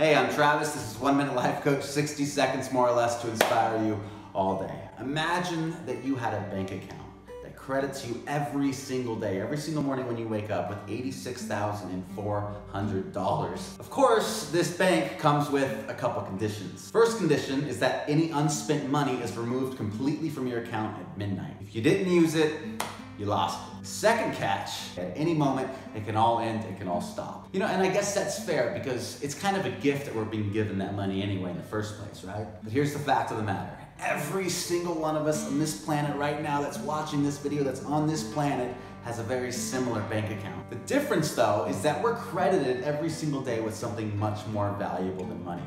Hey, I'm Travis. This is One Minute Life Coach, 60 seconds more or less to inspire you all day. Imagine that you had a bank account that credits you every single day, every single morning when you wake up with $86,400. Of course, this bank comes with a couple conditions. First condition is that any unspent money is removed completely from your account at midnight. If you didn't use it, you lost. Second catch, at any moment, it can all end, it can all stop. You know, and I guess that's fair because it's kind of a gift that we're being given that money anyway in the first place, right? But here's the fact of the matter. Every single one of us on this planet right now that's watching this video, that's on this planet, has a very similar bank account. The difference though is that we're credited every single day with something much more valuable than money.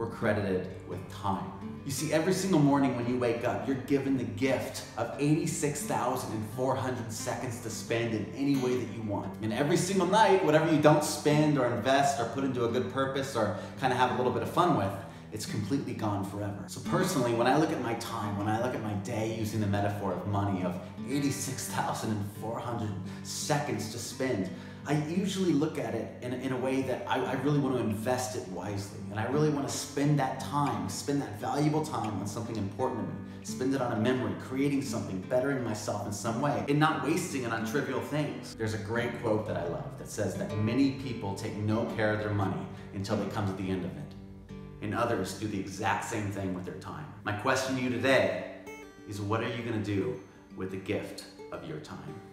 We're credited with time. You see, every single morning when you wake up, you're given the gift of 86,400 seconds to spend in any way that you want. And every single night, whatever you don't spend or invest or put into a good purpose or kind of have a little bit of fun with, it's completely gone forever. So personally, when I look at my time, when I look at my day using the metaphor of money of 86,400 seconds to spend, I usually look at it in, in a way that I, I, really want to invest it wisely. And I really want to spend that time, spend that valuable time on something important to me. Spend it on a memory, creating something, bettering myself in some way, and not wasting it on trivial things. There's a great quote that I love that says that many people take no care of their money until they come to the end of it and others do the exact same thing with their time. My question to you today is what are you going to do with the gift of your time?